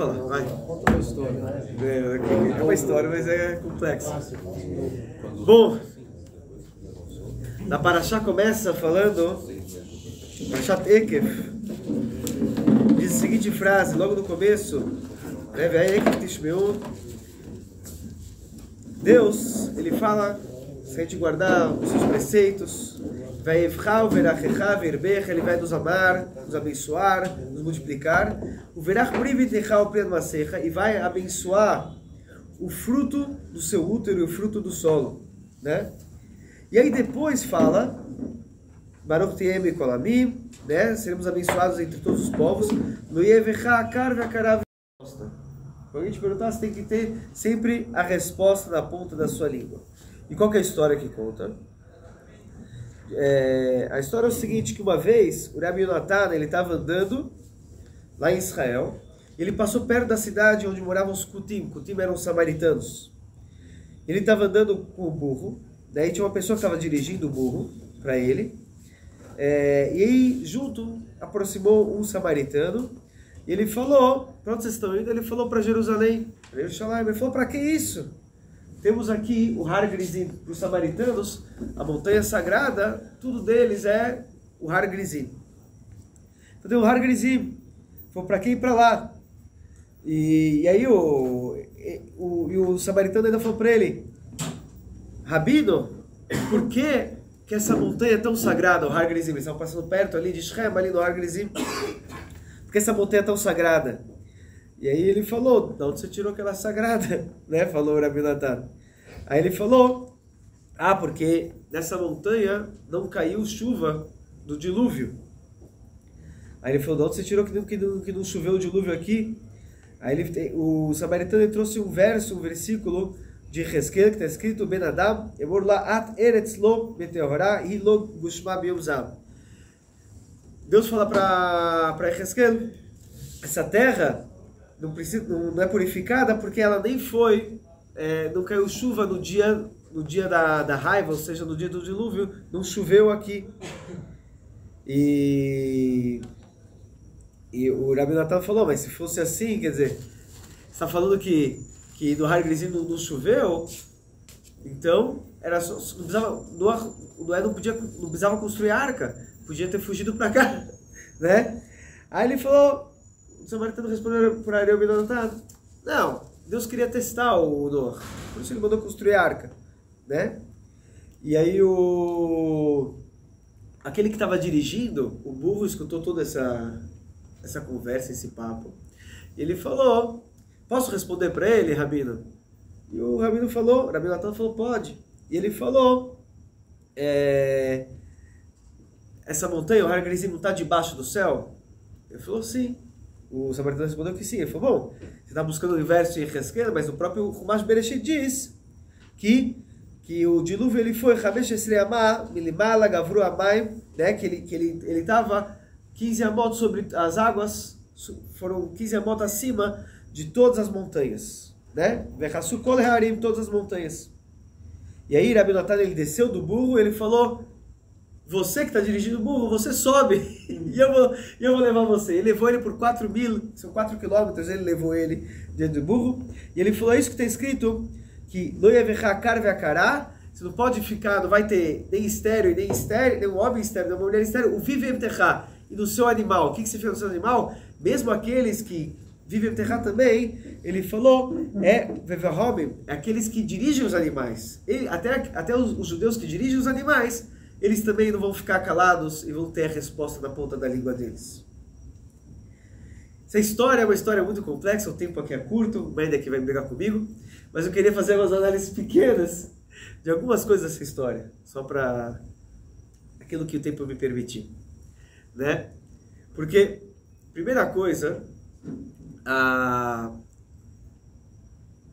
falar, vai. Conta uma história. É, uma história, mas é complexa. Bom, na Paraxá começa falando, Parashat Ekev, diz a seguinte frase, logo no começo, Deus, ele fala, se a gente guardar os seus preceitos, Ele vai nos amar, nos abençoar, nos multiplicar. O e vai abençoar o fruto do seu útero e o fruto do solo, né? E aí depois fala Baruch né? Seremos abençoados entre todos os povos. No. Quando a gente perguntar, você tem que ter sempre a resposta na ponta da sua língua. E qual é a história que conta? É, a história é o seguinte, que uma vez o Rabi Yonatan, ele estava andando lá em Israel, ele passou perto da cidade onde moravam os Kutim, Kutim eram os samaritanos. Ele estava andando com o burro, daí tinha uma pessoa que estava dirigindo o burro para ele, é, e aí junto aproximou um samaritano, e ele falou, para onde vocês estão indo? Ele falou para Jerusalém, ele falou, para que isso? Temos aqui o Har Grizim para os samaritanos, a montanha sagrada, tudo deles é o Har Grizim. Então o Har Grizim, foi para quem ir para lá. E, e aí o, o, e o samaritano ainda falou para ele, Rabino, por que, que essa montanha é tão sagrada, o Har? Eles estavam passando perto ali de Shem, ali no Har Grizim. Por que essa montanha é tão sagrada? E aí ele falou, de onde você tirou aquela sagrada? Né? Falou o Rabi Natan. Aí ele falou, ah, porque nessa montanha não caiu chuva do dilúvio. Aí ele falou, de onde você tirou que não, que não, que não choveu o dilúvio aqui? Aí ele, o samaritano trouxe um verso, um versículo de Hezkel, que está escrito, Ben Adam, at eretz lo meteorá e lo gushma. Deus fala para Hezkel, essa terra não, precisa, não é purificada porque ela nem foi, é, não caiu chuva no dia, no dia da, da raiva, ou seja, no dia do dilúvio, não choveu aqui. E, e o Rabi Natan falou, mas se fosse assim, quer dizer, está falando que, que no Har não, não, choveu, então era só, não precisava, Noé não, podia, não precisava construir arca, podia ter fugido para cá, né? Aí ele falou, o samaritano respondeu para Ariel Binonatado, não, Deus queria testar o Noah, por isso ele mandou construir a arca, né? E aí o aquele que estava dirigindo, o burro escutou toda essa essa conversa, esse papo. Ele falou: "Posso responder para ele, rabino?" E o rabino falou, o rabino Natan falou: "Pode". E ele falou: é, essa montanha, o Har não está debaixo do céu? Ele falou: "Sim". O samaritano respondeu que sim. Ele falou, bom, você está buscando o inverso em Hezkel, mas o próprio Rumash Bereshit diz que, que o dilúvio ele foi Hamesh Esreamah, Milimala, Gavru Amaim, né, que ele que ele ele estava 15 amot sobre as águas, foram 15 amot acima de todas as montanhas, né? Kol Harim, todas as montanhas. E aí Rabi Natan, ele desceu do burro, ele falou, você que está dirigindo o burro, você sobe e eu vou, eu vou levar você. Ele levou ele por 4 mil, são 4 quilômetros, ele levou ele dentro do burro. E ele falou, é isso que está escrito, que você não pode ficar, não vai ter nem estéreo, nem estéreo, nem um homem estéreo, nem uma mulher estéreo, o vive terra e no seu animal. O que, que você fez no seu animal? Mesmo aqueles que vivem terra também, ele falou, é é aqueles que dirigem os animais. Ele, até até os, os judeus que dirigem os animais, eles também não vão ficar calados e vão ter a resposta na ponta da língua deles. Essa história é uma história muito complexa, o tempo aqui é curto, o Mendes aqui vai brigar comigo, mas eu queria fazer umas análises pequenas de algumas coisas dessa história, só para aquilo que o tempo me permitir, né? Porque, primeira coisa, a...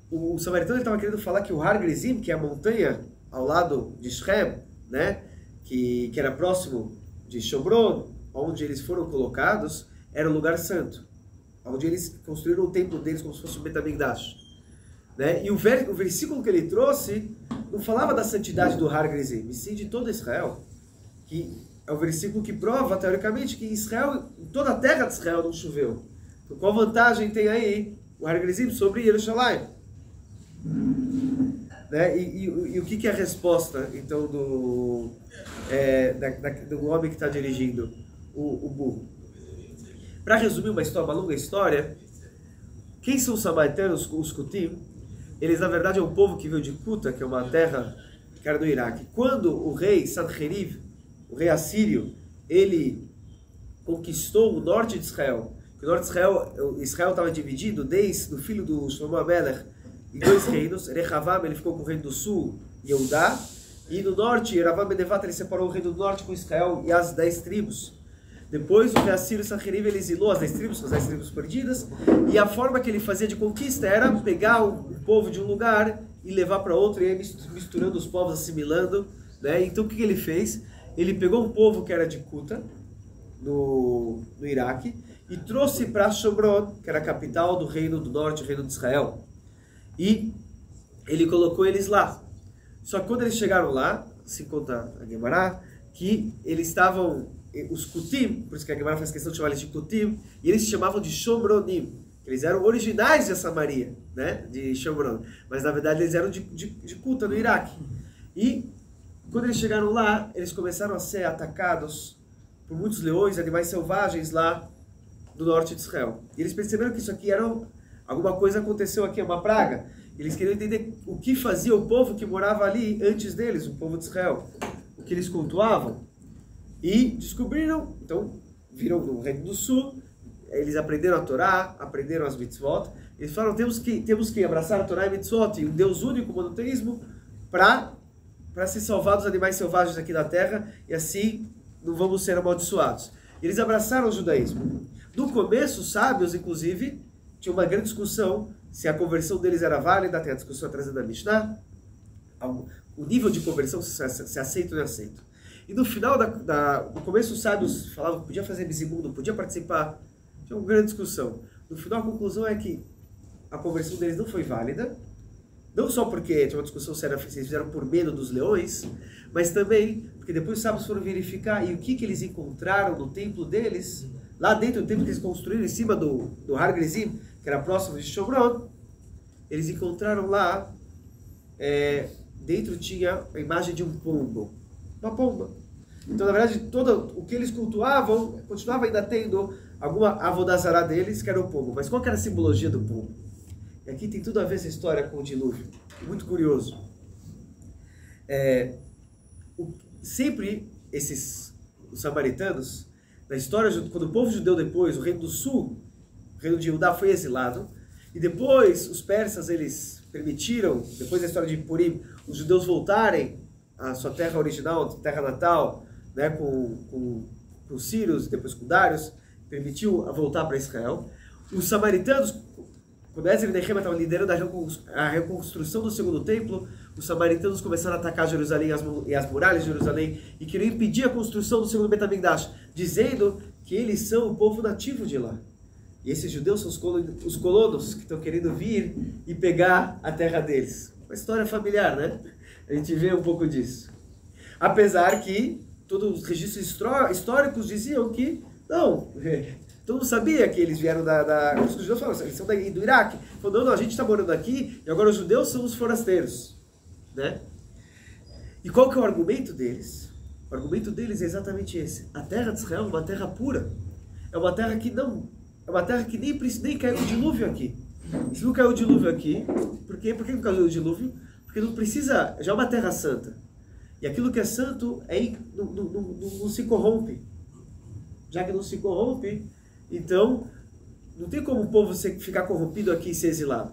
o samaritano estava querendo falar que o Har Gerizim, que é a montanha ao lado de Shem, né? Que, que era próximo de Shomron, onde eles foram colocados, era o lugar santo, onde eles construíram o templo deles como se fosse o Betamigdash. Né? E o, ver, o versículo que ele trouxe não falava da santidade do Har Gerizim, e sim de todo Israel, que é o versículo que prova, teoricamente, que Israel, toda a terra de Israel não choveu. Então, qual vantagem tem aí o Har Gerizim sobre Jerusalém? Né? E, e, e, o que, que é a resposta, então, do, é, da, da, do homem que está dirigindo o, o burro? Para resumir uma história, uma longa história, quem são os samaritanos, os Kutim? Eles, na verdade, é um povo que veio de Kuta, que é uma terra que era do Iraque. Quando o rei Sanherib, o rei assírio, ele conquistou o norte de Israel, que o norte de Israel, Israel estava dividido desde o filho do Shlomo Amelech em dois reinos. Rehavam, ele ficou com o reino do sul, Yehudá, e no norte, Ravam Benevat, ele separou o reino do norte com Israel e as dez tribos. Depois o rei Assírio Sanherib ele exilou as dez tribos, as dez tribos perdidas, e a forma que ele fazia de conquista era pegar o povo de um lugar e levar para outro, e aí misturando os povos, assimilando. Né? Então o que ele fez? Ele pegou um povo que era de Kuta, no, no Iraque, e trouxe para Shomron, que era a capital do reino do norte, o reino de Israel. E ele colocou eles lá. Só que quando eles chegaram lá, se conta a Gemara, que eles estavam os Kutim, por isso que a Gemara faz questão de chamar eles de Kutim, e eles se chamavam de Shomronim. Eles eram originais de Samaria, né? De Shomron. Mas na verdade eles eram de, de, de Kuta, no Iraque. E quando eles chegaram lá, eles começaram a ser atacados por muitos leões, animais selvagens lá do norte de Israel. E eles perceberam que isso aqui era alguma coisa aconteceu aqui, uma praga. Eles queriam entender o que fazia o povo que morava ali antes deles, o povo de Israel. O que eles cultuavam. E descobriram, então, viram no Reino do Sul, eles aprenderam a Torá, aprenderam as mitzvot. Eles falaram, temos que, temos que abraçar a Torá e mitzvot, e um Deus único, monoteísmo, para ser salvados dos animais selvagens aqui da terra, e assim não vamos ser amaldiçoados. Eles abraçaram o judaísmo. No começo, sábios, inclusive, tinha uma grande discussão se a conversão deles era válida, tem a discussão trazendo da Mishnah, o nível de conversão, se, se aceita ou não aceita. E no final, da, da, no começo os sábios falavam que podia fazer bizimundo, podia participar, tinha uma grande discussão. No final a conclusão é que a conversão deles não foi válida, não só porque tinha uma discussão séria se eles fizeram por medo dos leões, mas também porque depois os sábios foram verificar e o que, que eles encontraram no templo deles, lá dentro do templo que eles construíram em cima do, do Har que era próximo de Shomron, eles encontraram lá, é, dentro tinha a imagem de um pombo uma pomba. Então, na verdade, todo o que eles cultuavam continuava ainda tendo alguma avodazará deles, que era o pombo. Mas qual era a simbologia do pombo? E aqui tem tudo a ver essa história com o dilúvio. Muito curioso. É, o, sempre esses os samaritanos, na história, quando o povo judeu depois, o reino do sul, o reino de Judá foi exilado, e depois os persas, eles permitiram, depois da história de Purim, os judeus voltarem a sua terra original, terra natal, né, com, com, com Círios, depois com Darius, permitiu voltar para Israel. Os samaritanos, quando Ezra e Nehemia estavam liderando a reconstrução do segundo templo, os samaritanos começaram a atacar Jerusalém e as muralhas de Jerusalém e queriam impedir a construção do segundo Betamigdash, dizendo que eles são o povo nativo de lá. E esses judeus são os colonos que estão querendo vir e pegar a terra deles. Uma história familiar, né? A gente vê um pouco disso. Apesar que todos os registros históricos diziam que, não, todo mundo sabia que eles vieram da. da os judeus falaram, eles são do Iraque. Falaram, não, não, a gente está morando aqui e agora os judeus são os forasteiros. Né? E qual que é o argumento deles? O argumento deles é exatamente esse. A terra de Israel é uma terra pura. É uma terra que não. É uma terra que nem, nem caiu o dilúvio aqui. Se não caiu o dilúvio aqui, por quê? Por que não caiu o dilúvio? Porque não precisa, já é uma terra santa. E aquilo que é santo é, não, não, não, não se corrompe. Já que não se corrompe, então não tem como o povo ficar corrompido aqui e ser exilado.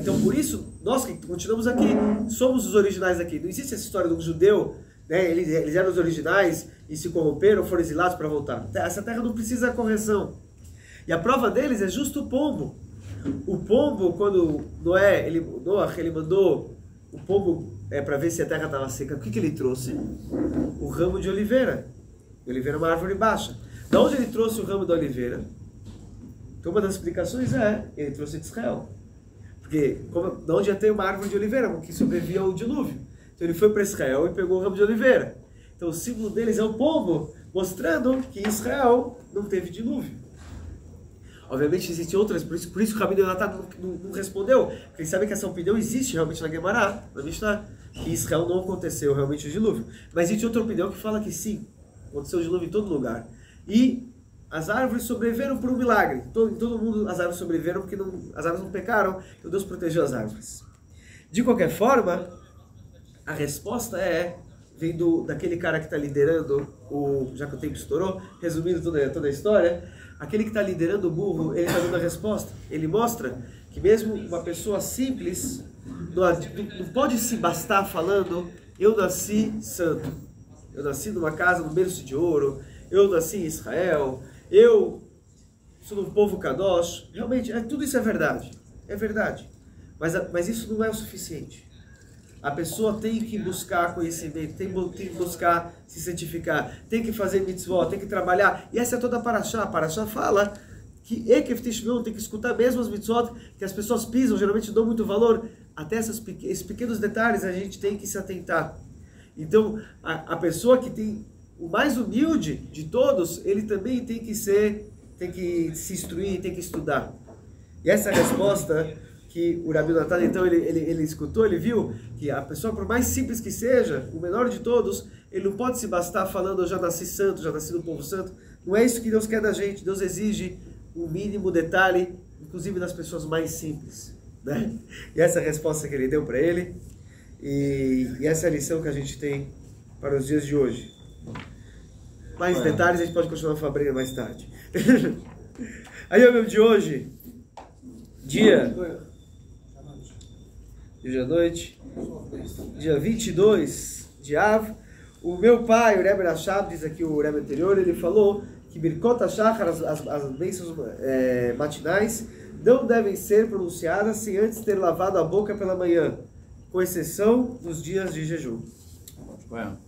Então, por isso, nós que continuamos aqui, somos os originais aqui. Não existe essa história do judeu, né? eles, eles eram os originais e se corromperam, foram exilados para voltar. Essa terra não precisa correção. E a prova deles é justo o pombo. O pombo, quando Noé, ele, Noah, ele mandou o pombo é, para ver se a terra estava seca, o que, que ele trouxe? O ramo de oliveira. Oliveira é uma árvore baixa. De onde ele trouxe o ramo da oliveira? Então, uma das explicações é, ele trouxe de Israel. Porque, como, de onde ia ter uma árvore de oliveira, que sobrevivia ao dilúvio. Então, ele foi para Israel e pegou o ramo de oliveira. Então o símbolo deles é o pombo, mostrando que Israel não teve dilúvio. Obviamente existem outras, por isso, por isso o Rabino Yonatan não, não, não, respondeu, porque ele sabe que essa opinião existe realmente na Gemara, na Mishnah, que Israel não aconteceu realmente o dilúvio. Mas existe outra opinião que fala que sim, aconteceu o dilúvio em todo lugar. E as árvores sobreviveram por um milagre. Todo, todo mundo as árvores sobreviveram porque não, as árvores não pecaram, então Deus protegeu as árvores. De qualquer forma, a resposta é vem do, daquele cara que está liderando o. Já que o tempo estourou, resumindo toda, toda a história, aquele que está liderando o burro, ele está dando a resposta. Ele mostra que mesmo uma pessoa simples não, não pode se bastar falando eu nasci santo. Eu nasci numa casa no berço de ouro, eu nasci em Israel, eu sou do povo Kadosh. Realmente, é, tudo isso é verdade. É verdade. Mas, mas isso não é o suficiente. A pessoa tem que buscar conhecimento, tem, que buscar se certificar, tem que fazer mitzvot, tem que trabalhar. E essa é toda a Paraxá. A Paraxá fala que Ekev tem que escutar mesmo as mitzvot que as pessoas pisam, geralmente dão muito valor. Até esses pequenos detalhes a gente tem que se atentar. Então, a, a pessoa que tem o mais humilde de todos, ele também tem que ser, tem que se instruir, tem que estudar. E essa resposta que o Rabi Natan, então, ele, ele, ele escutou, ele viu que a pessoa, por mais simples que seja, o menor de todos, ele não pode se bastar falando, eu já nasci santo, já nasci no povo santo. Não é isso que Deus quer da gente. Deus exige o mínimo detalhe, inclusive das pessoas mais simples. Né? E essa é a resposta que ele deu para ele. E, e, essa é a lição que a gente tem para os dias de hoje. Mais detalhes a gente pode continuar falando mais tarde. Aí o meu de hoje, dia hoje à noite, dia 22 de Av. O meu pai, o Rebbe Rashab, diz aqui o Rebbe anterior, ele falou que Birkot HaShachar, as, as, as bênçãos é, matinais, não devem ser pronunciadas sem antes ter lavado a boca pela manhã, com exceção dos dias de jejum. Bueno.